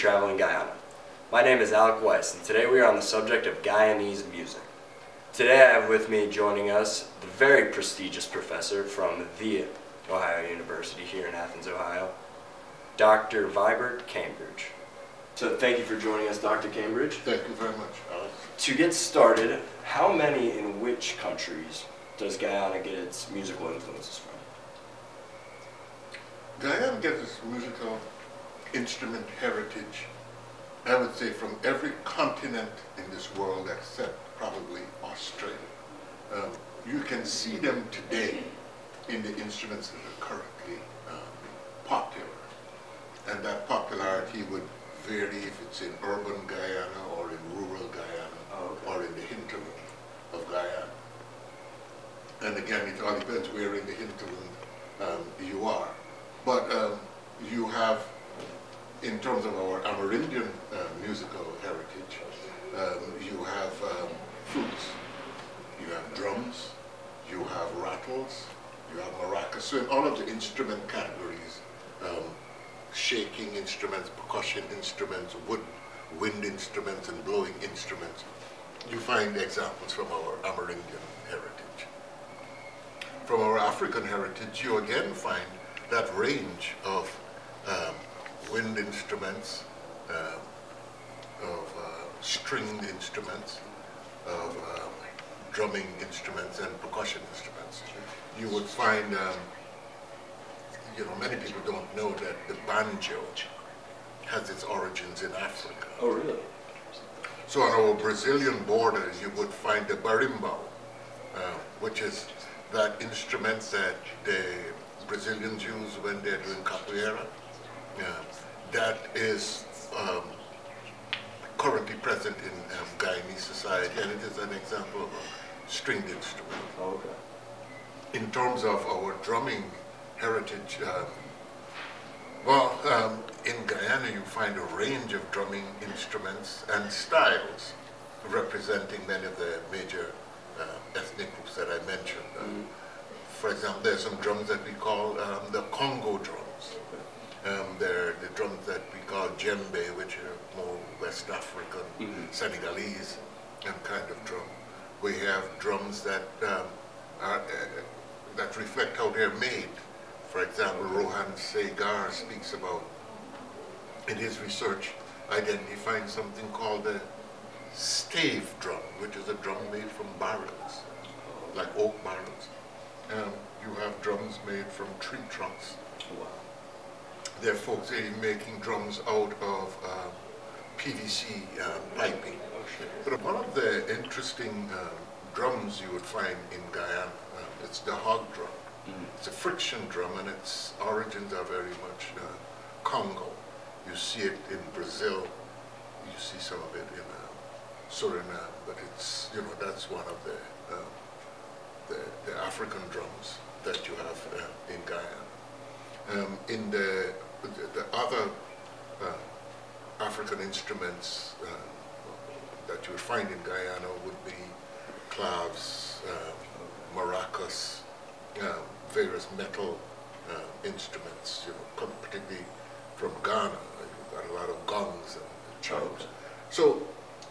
Traveling Guyana. My name is Alec Weiss, and today we are on the subject of Guyanese music. Today I have with me joining us the very prestigious professor from the Ohio University here in Athens, Ohio, Dr. Vibert Cambridge. So thank you for joining us, Dr. Cambridge. Thank you very much, Alex. To get started, how many in which countries does Guyana get its musical influences from? Guyana gets its musical instrument heritage, I would say, from every continent in this world except probably Australia. Um, you can see them today in the instruments that are currently um, popular. And that popularity would vary if it's in urban Guyana or in rural Guyana Oh, okay. or in the hinterland of Guyana. And again, it all depends where in the hinterland um, you are. But um, you have, in terms of our Amerindian uh, musical heritage, um, you have um, flutes, you have drums, you have rattles, you have maracas. So in all of the instrument categories, um, shaking instruments, percussion instruments, wood, wind instruments, and blowing instruments, you find examples from our Amerindian heritage. From our African heritage, you again find that range of um, wind instruments, um, of uh, stringed instruments, of um, drumming instruments and percussion instruments. You would find, um, you know, many people don't know that the banjo has its origins in Africa. Oh, really? So on our Brazilian border, you would find the berimbau, uh, which is that instrument that the Brazilians use when they're doing capoeira. Yeah. That is um, currently present in um, Guyanese society, and it is an example of a stringed instrument. Oh, okay. In terms of our drumming heritage, um, well, um, in Guyana you find a range of drumming instruments and styles representing many of the major uh, ethnic groups that I mentioned. Um, For example, there's some drums that we call um, the Congo drums. Um, there are the drums that we call djembe, which are more West African, Mhm. Senegalese um, kind of drum. We have drums that um, are, uh, that reflect how they're made. For example, Rohan Segar speaks about, in his research, identifying something called the stave drum, which is a drum made from barrels, like oak barrels. Um, you have drums made from tree trunks. Wow. There are folks here making drums out of um, PVC um, piping. But one of the interesting um, drums you would find in Guyana, it's the hog drum. Mhm. It's a friction drum and its origins are very much uh, Congo. You see it in Brazil, you see some of it in uh, Suriname, but it's, you know, that's one of the, uh, the, the African drums that you have uh, in Guyana. Um, in the, the, the other uh, African instruments uh, that you would find in Guyana would be claves, um, maracas, um, various metal uh, instruments, you know, particularly from Ghana. You've got a lot of gongs and chimes. So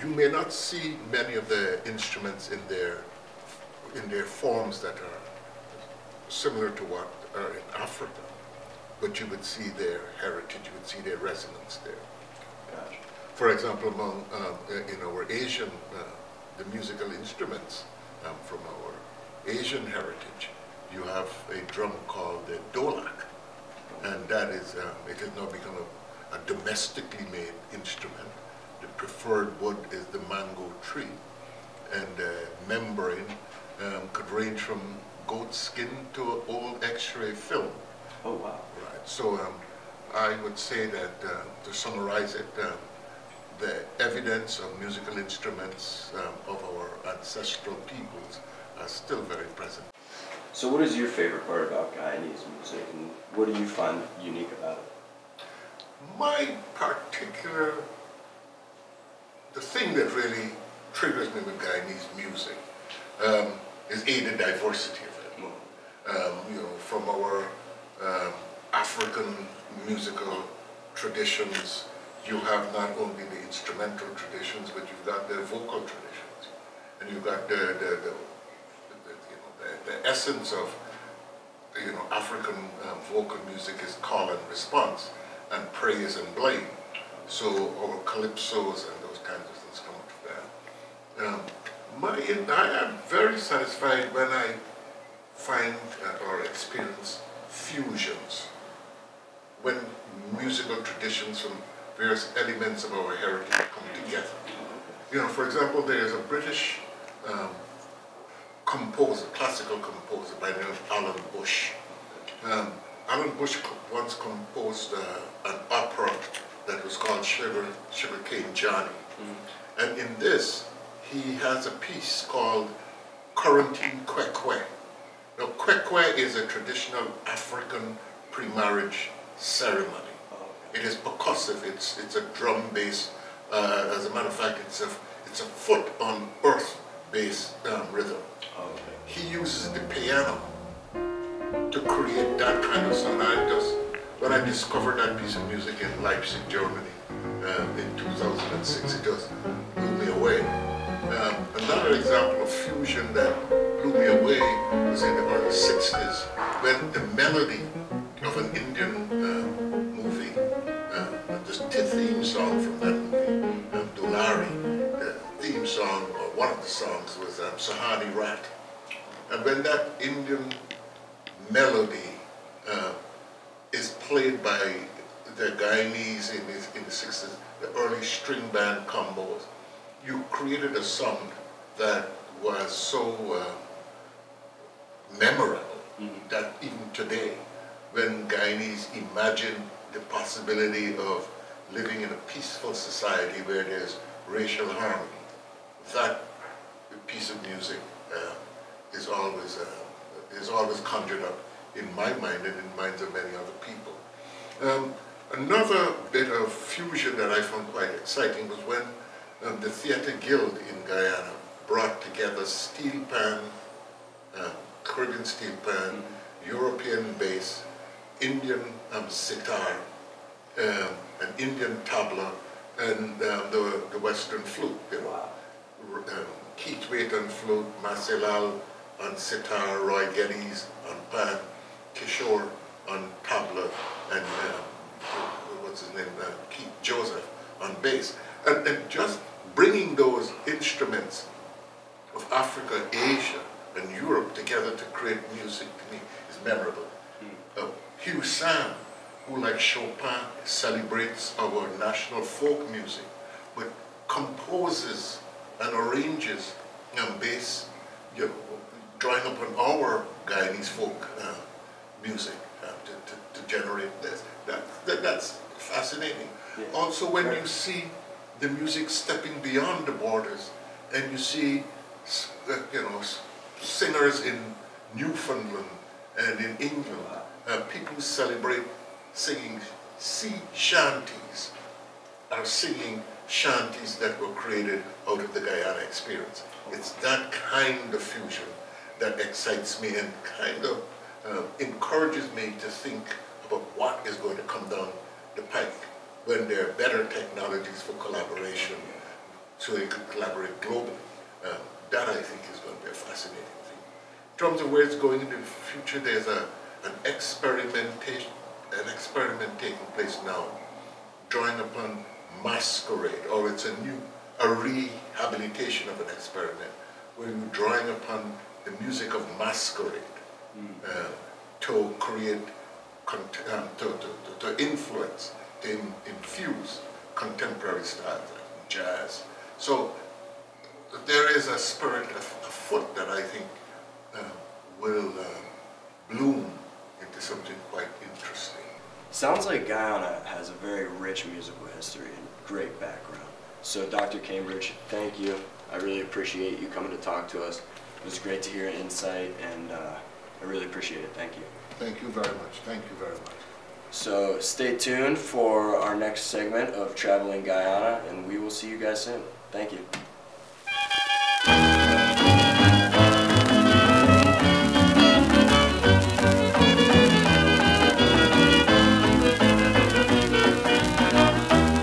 you may not see many of the instruments in their in their forms that are similar to what are in Africa, but you would see their heritage, you would see their resonance there. Gotcha. For example, among um, uh, in our Asian, uh, the musical instruments um, from our Asian heritage, you have a drum called the dholak, and that is um, it has now become a, a domestically made instrument. The preferred wood is the mango tree, and the membrane um, could range from goat skin to old X-ray film. Oh, wow. Right. So um, I would say that uh, to summarize it, um, the evidence of musical instruments um, of our ancestral peoples are still very present. So what is your favorite part about Guyanese music, and what do you find unique about it? My particular, the thing that really triggers me with Guyanese music um, is A, the diversity of it. um, you know, from our um, African musical traditions you have not only the instrumental traditions, but you've got the vocal traditions. And you've got the, the, the, the you know, the, the essence of you know, African um, vocal music is call and response, and praise and blame. So our calypsos and those kinds of things come out of that. Um, my, I am very satisfied when I find uh, or experience fusions, when musical traditions from various elements of our heritage come together. You know, for example, there is a British um, composer, classical composer by the name of Alan Bush. Um, Alan Bush once composed uh, an opera that was called Sugar, Sugar Cane Johnny. Mm. And in this, he has a piece called Quarantine Kwekwe. Now, Kwekwe is a traditional African pre-marriage ceremony. It is percussive, it's, it's a drum-based, uh, as a matter of fact, it's a, it's a foot on earth-based um, rhythm. Okay. He uses the piano to create that kind of sound. I just, when I discovered that piece of music in Leipzig, Germany, uh, in 2006, it just blew me away. Um, another example of fusion that blew me away was in the early 60s, when the melody song from that movie, um, Dulari, the theme song, or one of the songs was um, Suhani Raat. And when that Indian melody uh, is played by the Guyanese in the, in the 60s, the early string band combos, you created a sound that was so uh, memorable mm -hmm. that even today, when Guyanese imagine the possibility of living in a peaceful society where there's racial harmony, that piece of music uh, is always uh, is always conjured up in my mind and in minds of many other people. Um, another bit of fusion that I found quite exciting was when um, the Theatre Guild in Guyana brought together steel pan, uh, Caribbean steel pan, mm -hmm. European bass, Indian um, sitar, um, an Indian tabla, and um, the, the Western flute. You know. Wow. Um, Keith Waithe on flute, Marcelal on sitar, Roy Geddes on pan, Kishore on tabla, and uh, what's his name, uh, Keith Joseph on bass. And, and just bringing those instruments of Africa, Asia, and Europe together to create music to me is memorable. Mm. Uh, Hugh Sam, who like Chopin celebrates our national folk music, but composes and arranges and bass, you know, drawing upon our Guyanese folk uh, music uh, to, to, to, generate this. That, that, that's fascinating. Yeah. Also, when you see the music stepping beyond the borders, and you see, uh, you know, singers in Newfoundland and in England, uh, people celebrate singing sea shanties, are singing shanties that were created out of the Guyana experience. It's that kind of fusion that excites me and kind of uh, encourages me to think about what is going to come down the pike when there are better technologies for collaboration so you can collaborate globally. Um, that I think is going to be a fascinating thing. In terms of where it's going in the future, there's a, an experimentation, an experiment taking place now, drawing upon masquerade, or it's a new, a rehabilitation of an experiment, where you're drawing upon the music of masquerade mm. uh, to create, um, to, to, to, influence, to in, infuse contemporary styles like jazz. So there is a spirit afoot that I think uh, will uh, bloom into something quite. Sounds like Guyana has a very rich musical history and great background. So Dr. Cambridge, thank you. I really appreciate you coming to talk to us. It was great to hear insight and uh, I really appreciate it. Thank you. Thank you very much. Thank you very much. So stay tuned for our next segment of Traveling Guyana and we will see you guys soon. Thank you.